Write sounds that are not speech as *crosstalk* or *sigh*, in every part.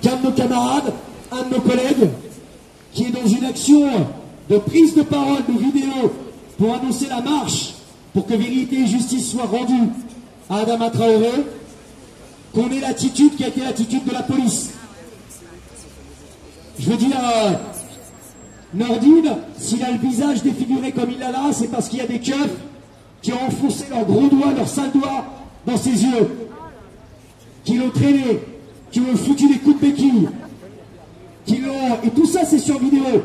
qu'un de nos camarades, un de nos collègues, qui est dans une action de prise de parole, de vidéo, pour annoncer la marche, pour que vérité et justice soient rendues à Adama Traoré, qu'on ait l'attitude qui a été l'attitude de la police. Je veux dire, euh, Nordine, s'il a le visage défiguré comme il l'a là, c'est parce qu'il y a des keufs qui ont enfoncé leurs gros doigts, leurs sales doigts dans ses yeux, qui l'ont traîné, qui ont foutu des coups de béquille, qui l'ont, et tout ça c'est sur vidéo,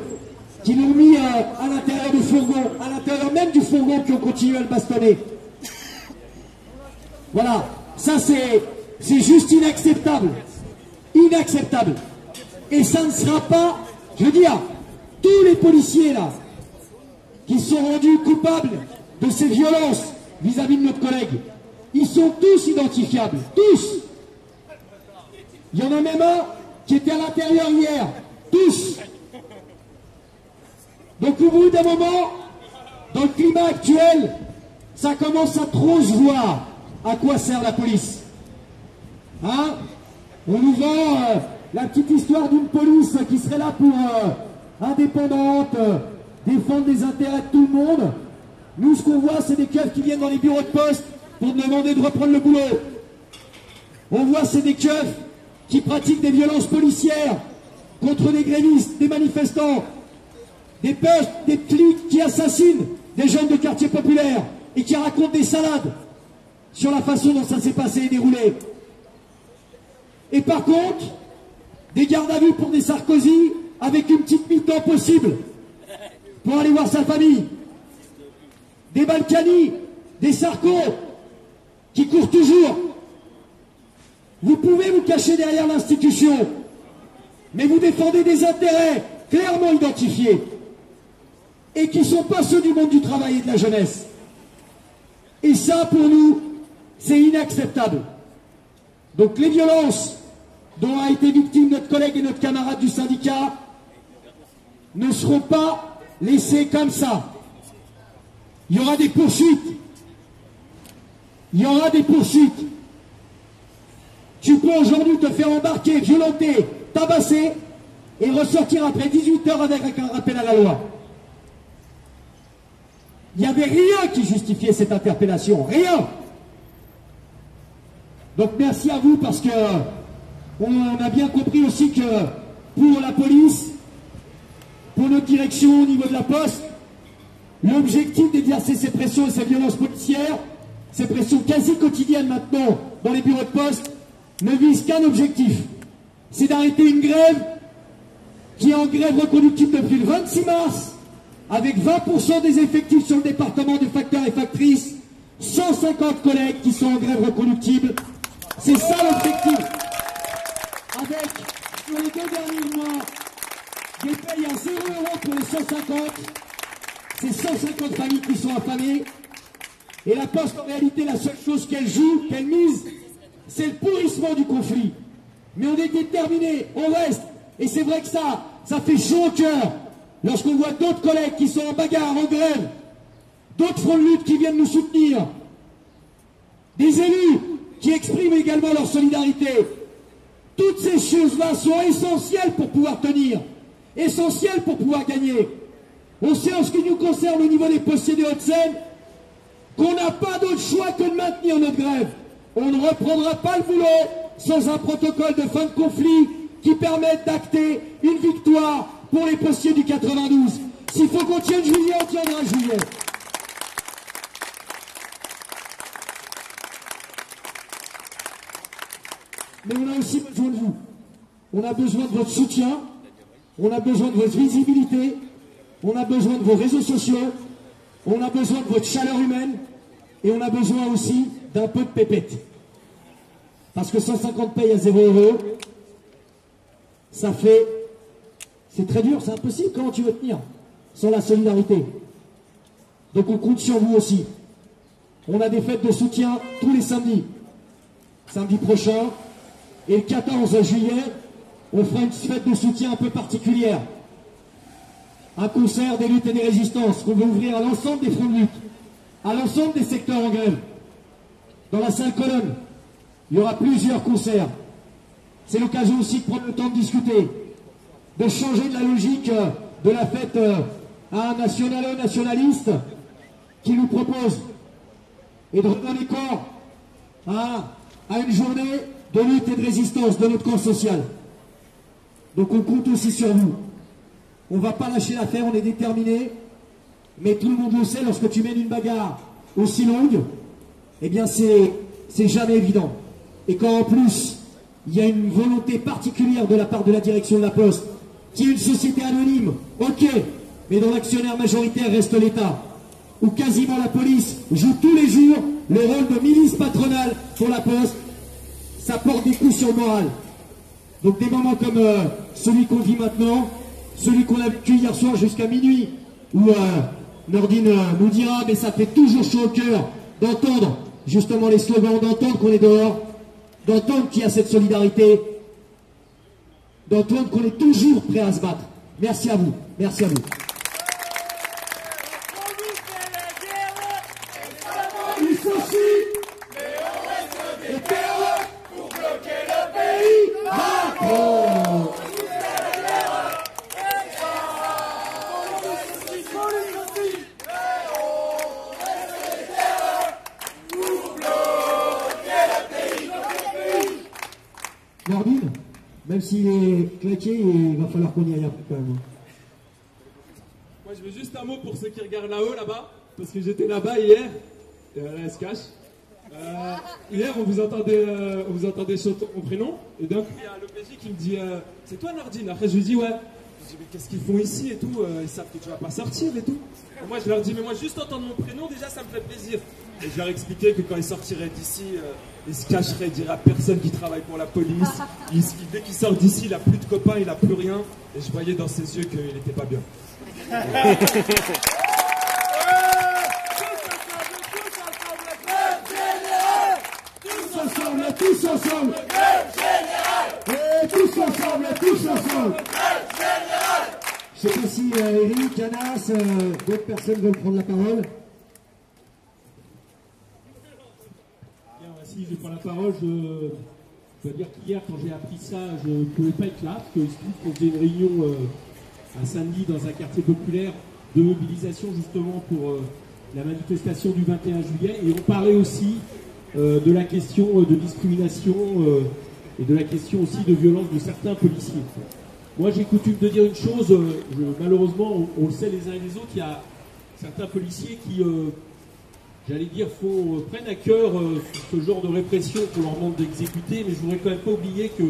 qui l'ont mis euh, à l'intérieur du fourgon, à l'intérieur même du fourgon, qui ont continué à le bastonner. Voilà, ça c'est, juste inacceptable, inacceptable. Et ça ne sera pas, je veux dire, tous les policiers là, qui sont rendus coupables de ces violences vis-à-vis de notre collègue, ils sont tous identifiables, tous. Il y en a même un qui était à l'intérieur hier, tous. Donc au bout d'un moment, dans le climat actuel, ça commence à trop se voir à quoi sert la police? Hein? On nous vend euh, la petite histoire d'une police qui serait là pour euh, indépendante, euh, défendre les intérêts de tout le monde. Nous, ce qu'on voit, c'est des keufs qui viennent dans les bureaux de poste pour demander de reprendre le boulot. On voit, c'est des keufs qui pratiquent des violences policières contre des grévistes, des manifestants, des postes, des clics qui assassinent des jeunes de quartier populaire et qui racontent des salades sur la façon dont ça s'est passé et déroulé. Et par contre, des gardes à vue pour des Sarkozy avec une petite mi-temps possible pour aller voir sa famille. Des Balkany, des Sarko qui courent toujours. Vous pouvez vous cacher derrière l'institution, mais vous défendez des intérêts clairement identifiés et qui ne sont pas ceux du monde du travail et de la jeunesse. Et ça, pour nous, c'est inacceptable. Donc les violences dont a été victime notre collègue et notre camarade du syndicat ne seront pas laissées comme ça. Il y aura des poursuites. Il y aura des poursuites. Aujourd'hui te faire embarquer, violenter, tabasser et ressortir après 18 heures avec un rappel à la loi. Il n'y avait rien qui justifiait cette interpellation, rien. Donc merci à vous parce que on a bien compris aussi que pour la police, pour notre direction au niveau de la poste, l'objectif d'exercer ces pressions et ces violences policières, ces pressions quasi quotidiennes maintenant dans les bureaux de poste, ne vise qu'un objectif, c'est d'arrêter une grève qui est en grève reconductible depuis le 26 mars, avec 20% des effectifs sur le département de facteurs et factrices, 150 collègues qui sont en grève reconductible. C'est ça l'objectif. Avec, sur les deux derniers mois, des payes à 0 euros pour les 150. C'est 150 familles qui sont affamées. Et la Poste, en réalité, la seule chose qu'elle joue, qu'elle mise, c'est le pourrissement du conflit. Mais on est déterminé, on reste. Et c'est vrai que ça, ça fait chaud au cœur lorsqu'on voit d'autres collègues qui sont en bagarre, en grève, d'autres fronts de lutte qui viennent nous soutenir, des élus qui expriment également leur solidarité. Toutes ces choses-là sont essentielles pour pouvoir tenir, essentielles pour pouvoir gagner. On sait en ce qui nous concerne au niveau des postiers de Haute-Seine qu'on n'a pas d'autre choix que de maintenir notre grève. On ne reprendra pas le boulot sans un protocole de fin de conflit qui permette d'acter une victoire pour les postiers du 92. S'il faut qu'on tienne juillet, on tiendra juillet. Mais on a aussi besoin de vous. On a besoin de votre soutien, on a besoin de votre visibilité, on a besoin de vos réseaux sociaux, on a besoin de votre chaleur humaine et on a besoin aussi d'un peu de pépette. Parce que 150 payes à 0 euros, ça fait... C'est très dur, c'est impossible. Comment tu veux tenir sans la solidarité? Donc on compte sur vous aussi. On a des fêtes de soutien tous les samedis. Samedi prochain et le 14 juillet, on fera une fête de soutien un peu particulière. Un concert des luttes et des résistances qu'on veut ouvrir à l'ensemble des fronts de lutte, à l'ensemble des secteurs en grève. Dans la salle colonne, il y aura plusieurs concerts. c'est l'occasion aussi de prendre le temps de discuter, de changer de la logique euh, de la fête euh, à un nationalo-nationaliste qui nous propose et de redonner corps à, à une journée de lutte et de résistance de notre camp social. Donc on compte aussi sur vous. On ne va pas lâcher l'affaire, on est déterminé. Mais tout le monde le sait, lorsque tu mènes une bagarre aussi longue, eh bien c'est jamais évident. Et quand en plus, il y a une volonté particulière de la part de la direction de la Poste, qui est une société anonyme, ok, mais dont l'actionnaire majoritaire reste l'État, où quasiment la police joue tous les jours le rôle de milice patronale pour la Poste, ça porte des coups sur le moral. Donc des moments comme euh, celui qu'on vit maintenant, celui qu'on a vécu hier soir jusqu'à minuit, où euh, Nordine euh, nous dira, mais ça fait toujours chaud au cœur d'entendre justement les slogans, d'entendre qu'on est dehors, d'entendre qu'il y a cette solidarité, d'entendre qu'on est toujours prêt à se battre. Merci à vous. Merci à vous. même s'il est claqué, il va falloir qu'on y aille après quand même. Moi, je veux juste un mot pour ceux qui regardent là-haut, là-bas, parce que j'étais là-bas hier, euh, à la SCH. Euh, hier, on vous entendait, euh, on vous entendait chanter mon prénom, et d'un coup, il y a l'OPJ qui me dit C'est toi Nordine Après, je lui dis Ouais. Je dis Mais qu'est-ce qu'ils font ici et tout Ils savent que tu vas pas sortir et tout. moi, je leur dis Mais moi, juste entendre mon prénom, déjà, ça me fait plaisir. Et je leur expliquais que quand ils sortiraient d'ici, euh, ils se cacheraient, ils diraient à personne qui travaille pour la police. *laughs* dès qu'ils sortent d'ici, il n'a plus de copains, il n'a plus rien. Et je voyais dans ses yeux qu'il n'était pas bien. tous ensemble, tous ensemble Et tous ensemble, tous ensemble Je sais pas si euh, Eric, Canas, euh, d'autres personnes veulent prendre la parole. si je prends la parole, je, dois dire qu'hier, quand j'ai appris ça, je ne pouvais pas être là, parce qu'il se trouve qu'on faisait une réunion euh, à Saint-Denis, dans un quartier populaire, de mobilisation justement pour euh, la manifestation du 21 juillet. Et on parlait aussi euh, de la question de discrimination et de la question aussi de violence de certains policiers. Moi, j'ai coutume de dire une chose, malheureusement, on, le sait les uns et les autres, il y a certains policiers qui j'allais dire, faut, euh, prennent à cœur euh, ce genre de répression qu'on leur demande d'exécuter, mais je voudrais quand même pas oublier que,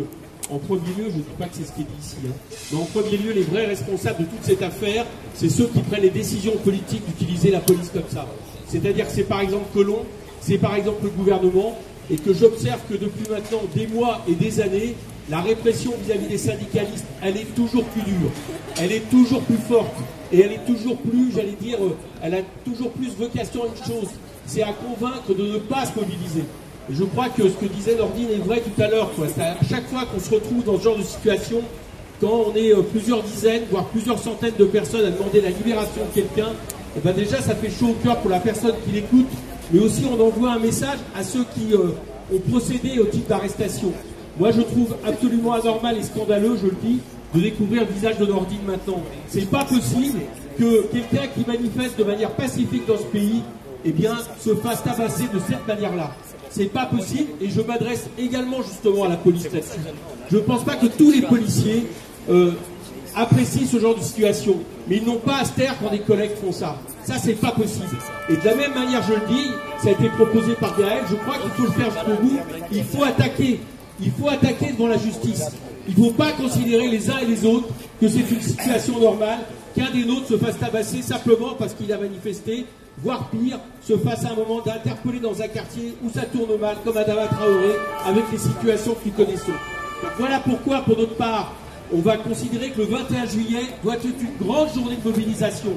en premier lieu, je ne dis pas que c'est ce qui est dit ici, hein, mais en premier lieu, les vrais responsables de toute cette affaire, c'est ceux qui prennent les décisions politiques d'utiliser la police comme ça. C'est-à-dire que c'est par exemple Colomb, c'est par exemple le gouvernement, et que j'observe que depuis maintenant des mois et des années, la répression vis-à-vis des syndicalistes, elle est toujours plus dure, elle est toujours plus forte, et elle est toujours plus, j'allais dire, euh, elle a toujours plus vocation à une chose, c'est à convaincre de ne pas se mobiliser. Je crois que ce que disait Nordine est vrai tout à l'heure. À chaque fois qu'on se retrouve dans ce genre de situation, quand on est euh, plusieurs dizaines, voire plusieurs centaines de personnes à demander la libération de quelqu'un, et eh ben déjà ça fait chaud au cœur pour la personne qui l'écoute, mais aussi on envoie un message à ceux qui euh, ont procédé au type d'arrestation. Moi je trouve absolument anormal et scandaleux, je le dis, de découvrir le visage de Nordine maintenant. C'est pas possible que quelqu'un qui manifeste de manière pacifique dans ce pays eh bien, se fasse tabasser de cette manière-là. C'est pas possible et je m'adresse également justement à la police là-dessus. Je ne pense pas que tous les policiers euh, apprécient ce genre de situation, mais ils n'ont pas à se taire quand des collègues font ça. Ça, c'est pas possible. Et de la même manière, je le dis, ça a été proposé par Gaël, je crois qu'il faut le faire jusqu'au bout. Il faut attaquer. Il faut attaquer devant la justice. Il ne faut pas considérer les uns et les autres que c'est une situation normale, qu'un des nôtres se fasse tabasser simplement parce qu'il a manifesté, voire pire, se fasse à un moment d'interpeller dans un quartier où ça tourne mal, comme Adama Traoré, avec les situations que nous connaissons. Voilà pourquoi, pour notre part, on va considérer que le 21 juillet doit être une grande journée de mobilisation.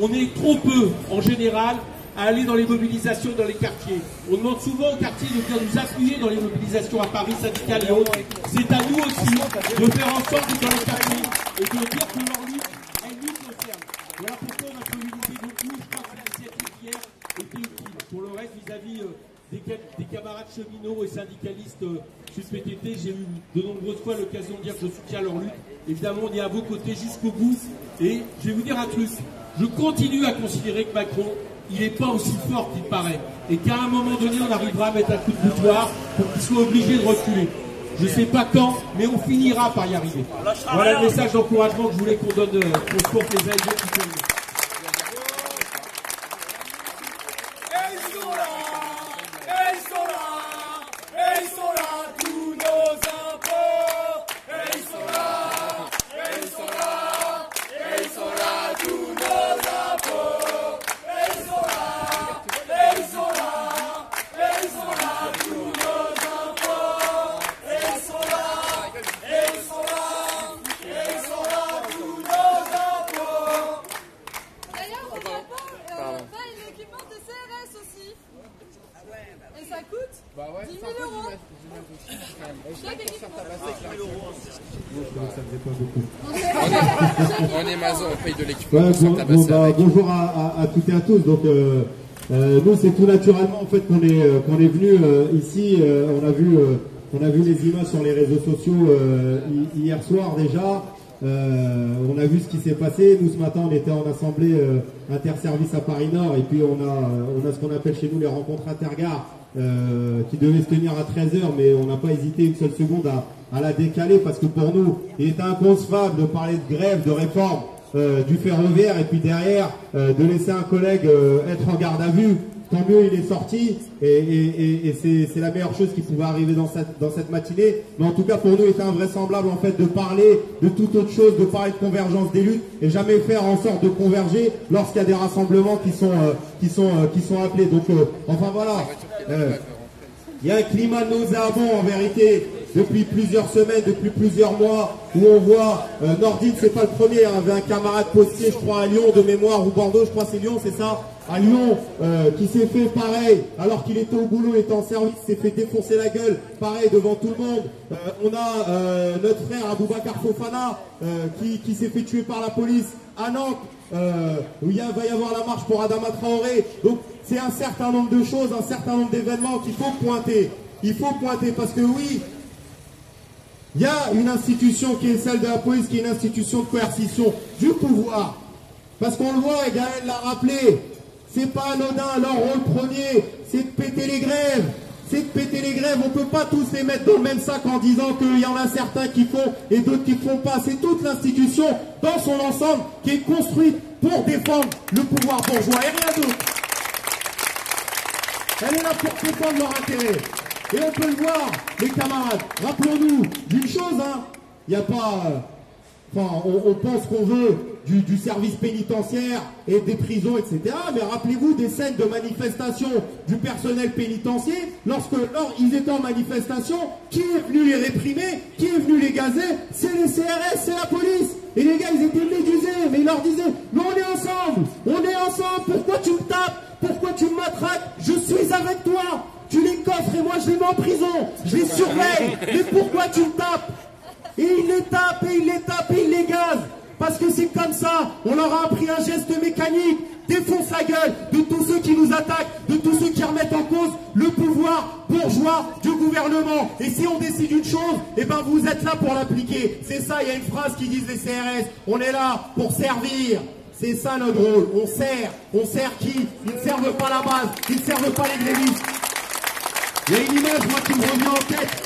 On est trop peu, en général, à aller dans les mobilisations dans les quartiers. On demande souvent aux quartiers de venir nous appuyer dans les mobilisations à Paris, syndicales et autres. C'est à nous aussi de faire en sorte que dans les quartiers et de dire que leur lutte, elle nous concerne. Voilà pourquoi on a communiqué beaucoup. Je crois que l'initiative hier était utile. Pour le reste, vis-à-vis -vis, euh, des, des camarades cheminots et syndicalistes euh, sur le PTT, j'ai eu de nombreuses fois l'occasion de dire que je soutiens leur lutte. Évidemment, on est à vos côtés jusqu'au bout. Et je vais vous dire un truc. Je continue à considérer que Macron, il n'est pas aussi fort qu'il paraît. Et qu'à un moment donné, on arrivera à mettre un coup de boutoir pour qu'il soit obligé de reculer. Je ne sais pas quand, mais on finira par y arriver. Voilà le message d'encouragement que je voulais qu'on donne, euh, porte les uns et les autres qui sont venus. Et ils sont là, et ils sont là, et ils sont là, tous nos impôts. Et ils sont là, et ils sont là, et ils sont là, tous nos impôts. Et ils sont là, et ils sont là, et ils sont là, tous nos impôts. Et ils sont là, et ils sont là, et ils sont là, tous nos impôts. D'ailleurs, au Japon, euh, on paye l'équipement de CRS aussi. Et ça coûte 10 000 euros. Chaque équipement. On de Ouais, bon- bon, bah, bonjour à, à- à toutes et à tous. Donc, euh, euh, nous, c'est tout naturellement en fait qu'on est euh, qu'on est venu euh, ici. euh, on a vu euh, on a vu les images sur les réseaux sociaux euh, hi- hier soir déjà. Euh, on a vu ce qui s'est passé. Nous, ce matin, on était en assemblée euh, interservice à Paris Nord et puis on a on a ce qu'on appelle chez nous les rencontres intergares euh, qui devaient se tenir à 13h, mais on n'a pas hésité une seule seconde à, à la décaler parce que pour nous, il est inconcevable de parler de grève, de réforme du ferroviaire et puis derrière euh, de laisser un collègue euh, être en garde à vue. Tant mieux, il est sorti et, c'est la meilleure chose qui pouvait arriver dans cette, dans cette matinée. Mais en tout cas, pour nous, il était invraisemblable en fait de parler de toute autre chose, de parler de convergence des luttes et jamais faire en sorte de converger lorsqu'il y a des rassemblements qui sont, euh, qui sont, euh, qui sont appelés. Donc, euh, enfin voilà. Euh, il y a un climat nauséabond en vérité depuis plusieurs semaines, depuis plusieurs mois, où on voit euh, Nordine, c'est pas le premier, hein, avait un camarade postier, je crois à Lyon de mémoire ou Bordeaux, je crois c'est Lyon, c'est ça, à Lyon, euh, qui s'est fait pareil, alors qu'il était au boulot, était en service, s'est fait défoncer la gueule, pareil devant tout le monde. Euh, on a notre frère Aboubacar Fofana qui, qui s'est fait tuer par la police à Nantes, où il va y avoir la marche pour Adama Traoré. Donc c'est un certain nombre de choses, un certain nombre d'événements qu'il faut pointer. Il faut pointer parce que oui, il y a une institution qui est celle de la police, qui est une institution de coercition du pouvoir. Parce qu'on le voit, et Gaël l'a rappelé, c'est pas anodin, leur rôle premier, c'est de péter les grèves. C'est de péter les grèves, on peut pas tous les mettre dans le même sac en disant qu'il y en a certains qui font et d'autres qui ne font pas. C'est toute l'institution dans son ensemble qui est construite pour défendre le pouvoir bourgeois et rien d'autre. Elle est là pour défendre leur intérêt. Et on peut le voir, les camarades. Rappelons-nous d'une chose, hein. Il n'y a pas. euh, Enfin, on, pense qu'on veut du, service pénitentiaire et des prisons, etc. Mais rappelez-vous des scènes de manifestation du personnel pénitentiaire lorsque étaient en manifestation. Qui est venu les réprimer? Qui est venu les gazer? C'est les CRS, c'est la police. Et les gars, ils étaient médusés, mais ils leur disaient Mais on est ensemble On est ensemble Pourquoi tu me tapes? Moi je les mets en prison Je les surveille Mais pourquoi tu me tapes? Et il les tape, et il les tape, et il les gaze. Parce que c'est comme ça. On leur a appris un geste mécanique. Défonce la gueule de tous ceux qui nous attaquent, de tous ceux qui remettent en cause le pouvoir bourgeois du gouvernement. Et si on décide une chose, eh ben vous êtes là pour l'appliquer. C'est ça, il y a une phrase qui disent les CRS. On est là pour servir. C'est ça notre rôle. On sert. On sert qui? Ils ne servent pas la base. Ils ne servent pas les grévistes. Il y a une image, moi, qui me revient en tête.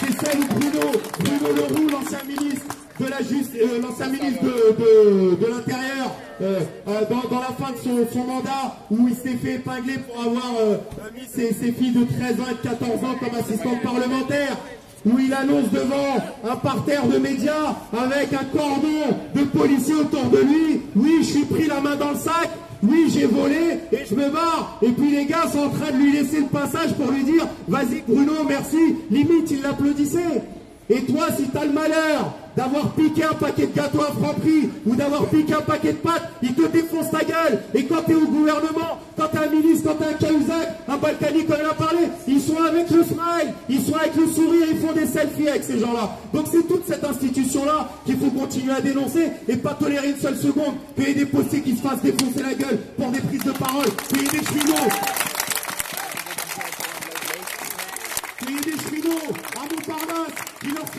C'est celle où Bruno, Bruno Leroux, l'ancien ministre de la justice, euh, l'ancien ministre de, l'Intérieur, euh, euh, dans, la fin de son, mandat, où il s'est fait épingler pour avoir euh, mis ses, ses filles de 13 ans et de 14 ans comme assistantes parlementaires où il annonce devant un parterre de médias avec un cordon de policiers autour de lui, oui, je suis pris la main dans le sac, oui, j'ai volé et je me barre. Et puis les gars sont en train de lui laisser le passage pour lui dire, vas-y Bruno, merci. Limite, il l'applaudissait. Et toi, si t'as le malheur d'avoir piqué un paquet de gâteaux à franc prix ou d'avoir piqué un paquet de pâtes, il te défonce ta gueule. Et quand t'es au gouvernement, quand t'es un ministre, quand t'es un Cahuzac, un Balkany, comme il a parlé, ils sont avec le smile, ils sont avec le sourire, ils font des selfies avec ces gens-là. Donc c'est toute cette institution-là qu'il faut continuer à dénoncer et pas tolérer une seule seconde qu'il y ait des postiers qui se fassent défoncer la gueule pour des prises de parole, qu'il y ait des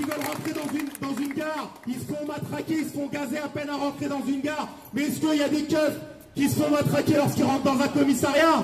rentrer dans une, dans une gare, ils se font matraquer, ils se font à peine à rentrer dans une gare. Mais est-ce qu'il y a des keufs qui se font matraquer lorsqu'ils rentrent dans un commissariat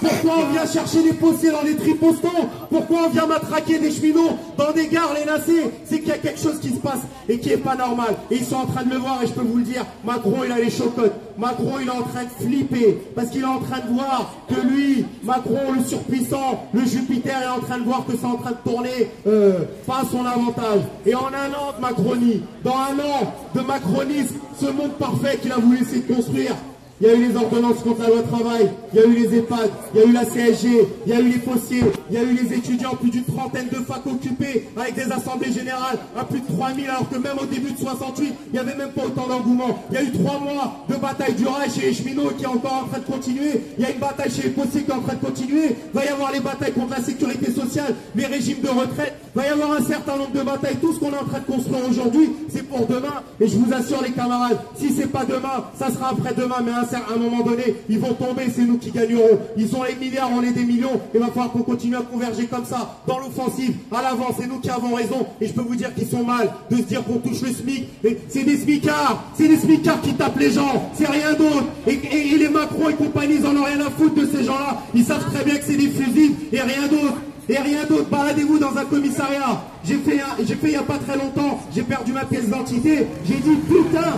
pourquoi on vient chercher des fossés dans les tripostons Pourquoi on vient matraquer des cheminots dans des gares, les nacés C'est qu'il y a quelque chose qui se passe et qui est pas normal. Et ils sont en train de le voir et je peux vous le dire, Macron il a les chocottes. Macron il est en train de flipper parce qu'il est en train de voir que lui, Macron le surpuissant, le Jupiter est en train de voir que c'est en train de tourner euh, pas à son avantage. Et en un an de Macronie, dans un an de macronisme, ce monde parfait qu'il a voulu essayer de construire, il y a eu les ordonnances contre la loi travail, il y a eu les EHPAD, il y a eu la CSG, il y a eu les fossiers, il y a eu les étudiants, plus d'une trentaine de facs occupés avec des assemblées générales à plus de 3000 alors que même au début de 68, il n'y avait même pas autant d'engouement. Il y a eu trois mois de bataille du rail chez les cheminots qui est encore en train de continuer. Il y a une bataille chez les fossiers qui est en train de continuer. Il va y avoir les batailles contre la sécurité sociale, les régimes de retraite. Il va y avoir un certain nombre de batailles. Tout ce qu'on est en train de construire aujourd'hui, c'est pour demain. Et je vous assure les camarades, si c'est pas demain, ça sera après-demain. Mais à un moment donné, ils vont tomber, c'est nous qui gagnerons. Ils ont les milliards, on est des millions. Il va falloir qu'on continue à converger comme ça, dans l'offensive, à l'avant. C'est nous qui avons raison. Et je peux vous dire qu'ils sont mal de se dire qu'on touche le SMIC. C'est des smicards, c'est des smicards qui tapent les gens, c'est rien d'autre. Et, les Macron et compagnie, ils en ont rien à foutre de ces gens-là. Ils savent très bien que c'est des fusils et rien d'autre. Et rien d'autre, baladez-vous dans un commissariat. J'ai fait, j'ai fait il n'y a pas très longtemps, j'ai perdu ma pièce d'identité. J'ai dit putain,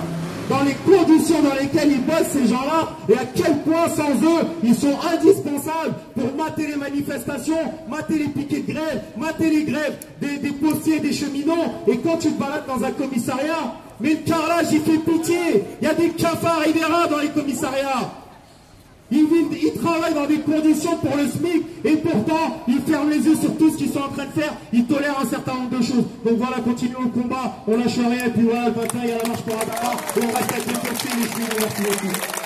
dans les conditions dans lesquelles ils bossent ces gens-là et à quel point sans eux ils sont indispensables pour mater les manifestations, mater les piquets de grève, mater les grèves des, des postiers, des cheminots et quand tu te balades dans un commissariat, mais le carrelage il fait pitié, il y a des cafards et des rats dans les commissariats. Ils, travaillent dans des conditions pour le SMIC et pourtant ils ferment les yeux sur tout ce qu'ils sont en train de faire. Ils tolèrent un certain nombre de choses. Donc voilà, continuons le combat, on lâche rien et puis voilà, le bataille à la marche pour et on reste avec les les Merci beaucoup.